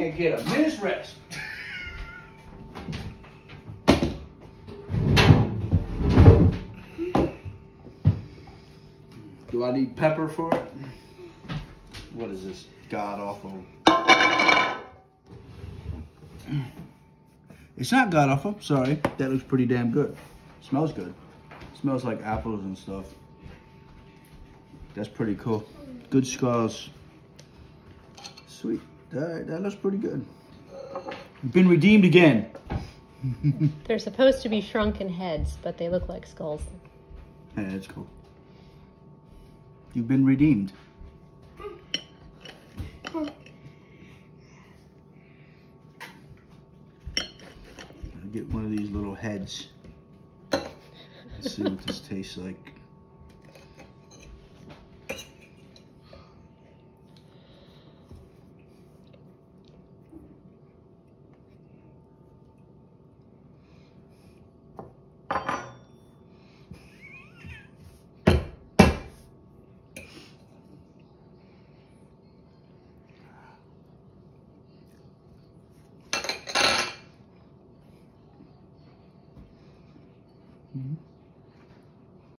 can't get a minute's rest. Do I need pepper for it? What is this god awful? It's not god awful, sorry. That looks pretty damn good. Smells good. Smells like apples and stuff. That's pretty cool. Good scars. Sweet. That, that looks pretty good. You've been redeemed again. They're supposed to be shrunken heads, but they look like skulls. Yeah, that's cool. You've been redeemed. I'll get one of these little heads. Let's see what this tastes like. 嗯。